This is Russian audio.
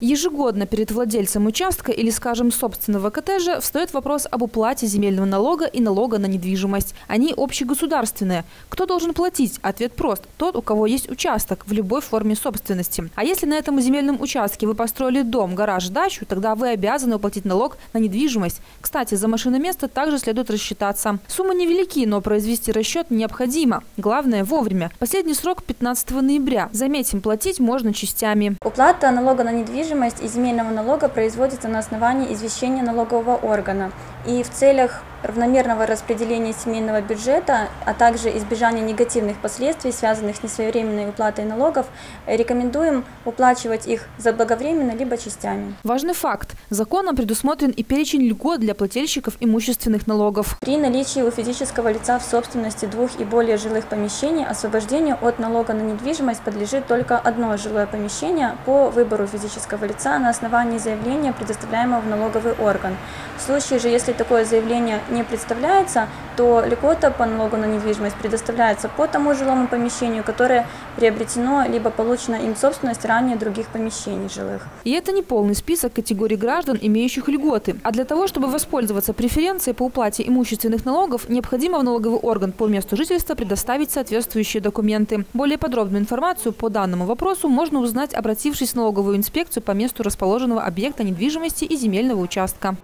Ежегодно перед владельцем участка или, скажем, собственного коттеджа встает вопрос об уплате земельного налога и налога на недвижимость. Они общегосударственные. Кто должен платить? Ответ прост. Тот, у кого есть участок в любой форме собственности. А если на этом земельном участке вы построили дом, гараж, дачу, тогда вы обязаны уплатить налог на недвижимость. Кстати, за машиноместо также следует рассчитаться. Суммы невелики, но произвести расчет необходимо. Главное – вовремя. Последний срок 15 ноября. Заметим, платить можно частями. Уплата налога на недвижимость недвижимость и земельного налога производится на основании извещения налогового органа. И в целях равномерного распределения семейного бюджета, а также избежания негативных последствий, связанных с несвоевременной уплатой налогов, рекомендуем уплачивать их заблаговременно либо частями. Важный факт. Законом предусмотрен и перечень льгот для плательщиков имущественных налогов. При наличии у физического лица в собственности двух и более жилых помещений освобождению от налога на недвижимость подлежит только одно жилое помещение по выбору физического лица на основании заявления, предоставляемого в налоговый орган. В случае же, если такое заявление не представляется, то льгота по налогу на недвижимость предоставляется по тому жилому помещению, которое приобретено либо получено им собственность ранее других помещений жилых. И это не полный список категорий граждан, имеющих льготы. А для того, чтобы воспользоваться преференцией по уплате имущественных налогов, необходимо в налоговый орган по месту жительства предоставить соответствующие документы. Более подробную информацию по данному вопросу можно узнать, обратившись в налоговую инспекцию по месту расположенного объекта недвижимости и земельного участка.